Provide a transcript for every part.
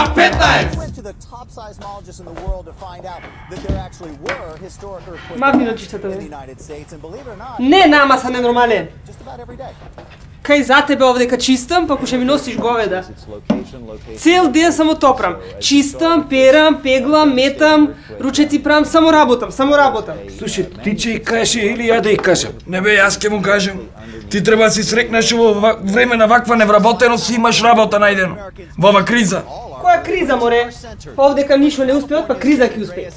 K15! went to the top seismologist in the world to find out that there actually were historic earthquakes Махни ръчицата, in the бе. United States. And believe it or not, Не, нама са ненормален. just about every day. Кај за тебе овдека чистам, па ќе ми носиш говеда. Цел ден само топрам. Чистам, перам, пеглам, метам, ручеци прам, само работам, само работам. Слушай, ти ќе и каже или ја да и кажам? Не бе, јас ќе му кажам. Ти треба да си срекнеш во време на ваква невработеност и имаш работа најдено. Во ова криза. Која криза, море? Овдека ништо не успеот, па криза ќе успее.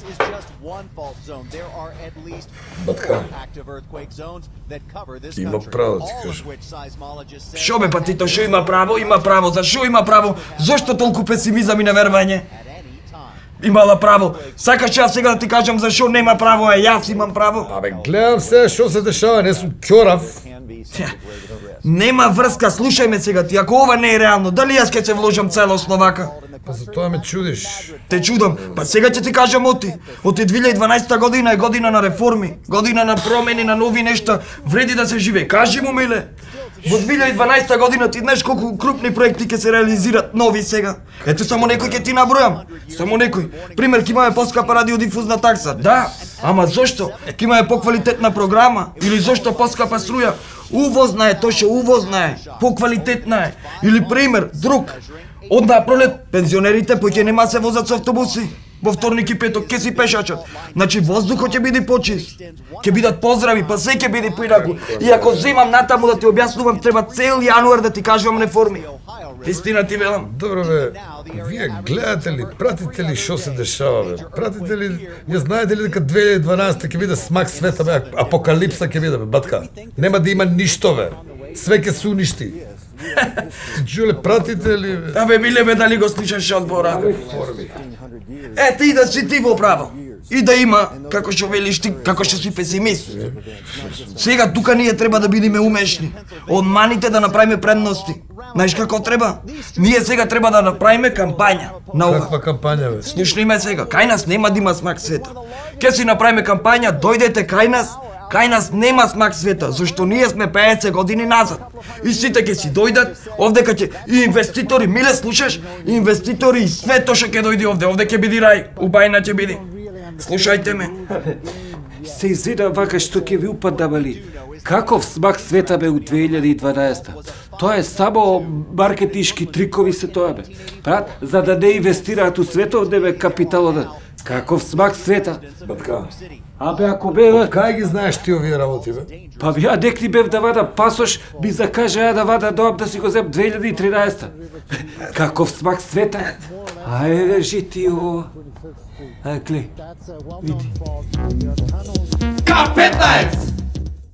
Least Батка. cover this Има право да ти кажам. Шо бе па ти то шо има право? Има право. За шо има право? Зошто толку песимизам и невервање? Имала право. Сакаш јас сега да ти кажам за шо нема право, а јас имам право? Абе, гледам се што се дешава, не сум ќорав. Нема врска, слушај ме сега ти, ако ова не е реално, дали јас ќе се вложам целосно вака? Па за тоа ме чудиш. Те чудам, па сега ќе ти кажам оти. Оти 2012 година е година на реформи, година на промени, на нови нешта. Вреди да се живее. Кажи му, миле. Во 2012 година ти знаеш колку крупни проекти ќе се реализираат нови сега. Ето само некој ќе ти набројам. Само некој. Пример, ќе имаме поскапа радиодифузна такса. Да, ама зошто? Ќе имаме поквалитетна програма или зошто поскапа струја? Увозна е, тоше увозна е. Поквалитетна е. Или пример, друг. Од на пролет пензионерите поќе нема се возат со автобуси. Во вторник и петок ќе си пешачат. Значи воздухот ќе биде почист. Ќе бидат поздрави, па се ќе биде поинаку. И ако земам натаму да ти објаснувам, треба цел јануар да ти кажувам реформи. Истина ти велам. Добро бе, вие гледате ли, пратите ли што се дешава бе? Пратите ли, ја знаете ли дека 2012 ќе биде смак света бе, апокалипса ќе биде бе, батка. Нема да има ништо бе. Све ќе се уништи. Ти Джуле, пратите ли бе? Абе, миле бе, дали го слушаш одбора? Е, ти да си ти во право. И да има, како што велиш ти, како што си песимист. Сега тука ние треба да бидеме умешни. Од маните да направиме предности. Знаеш како треба? Ние сега треба да направиме кампања на ова. Каква кампања бе? Слушни ме сега, кај нас нема да има смак света. Ке си направиме кампања, дојдете кај нас, кај нас нема смак света, зашто ние сме 50 години назад. И сите ќе си дојдат, овде ќе и инвеститори, миле слушаш, инвеститори и све тоа што ќе дојде овде, овде ќе биде рај, убајна ќе биде. Слушајте ме. Се изида вака што ќе ви упада бали. Каков смак света бе у 2012 Тоа е само маркетишки трикови се тоа бе. Брат, за да не инвестираат у светов не бе капиталот. Каков смак света. Батка. Абе ако бе, бе, Кај ги знаеш ти овие работи бе? па би ја декли бев да вада пасош, би закажа ја да вада доам да си го зем 2013 Каков смак света. Ајде, жити ово. Ајде, глеј. Види. K15!